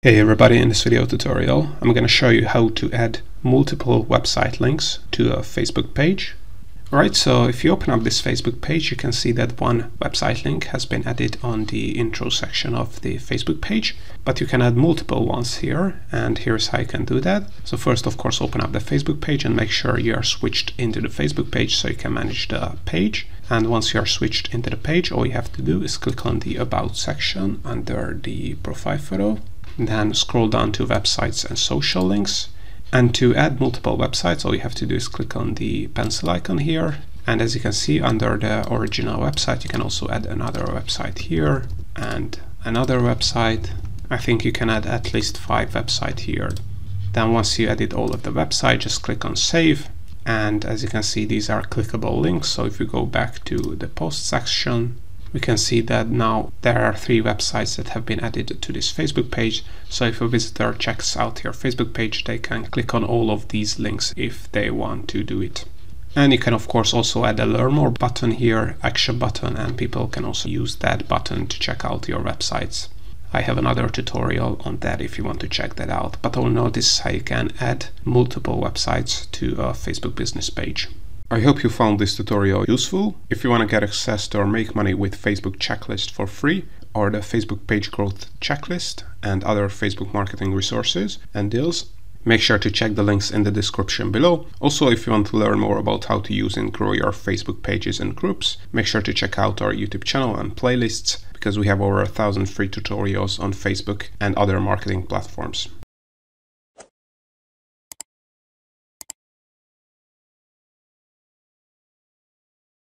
Hey everybody, in this video tutorial I'm going to show you how to add multiple website links to a Facebook page. Alright, so if you open up this Facebook page you can see that one website link has been added on the intro section of the Facebook page, but you can add multiple ones here and here's how you can do that. So first of course open up the Facebook page and make sure you are switched into the Facebook page so you can manage the page. And once you are switched into the page all you have to do is click on the about section under the profile photo then scroll down to websites and social links. And to add multiple websites, all you have to do is click on the pencil icon here. And as you can see under the original website, you can also add another website here and another website. I think you can add at least five websites here. Then once you edit all of the website, just click on save. And as you can see, these are clickable links. So if you go back to the post section, we can see that now there are three websites that have been added to this Facebook page. So if a visitor checks out your Facebook page, they can click on all of these links if they want to do it. And you can of course also add a learn more button here, action button, and people can also use that button to check out your websites. I have another tutorial on that if you want to check that out, but all notice how you can add multiple websites to a Facebook business page. I hope you found this tutorial useful. If you want to get access to our Make Money with Facebook checklist for free, or the Facebook page growth checklist and other Facebook marketing resources and deals, make sure to check the links in the description below. Also, if you want to learn more about how to use and grow your Facebook pages and groups, make sure to check out our YouTube channel and playlists because we have over a thousand free tutorials on Facebook and other marketing platforms.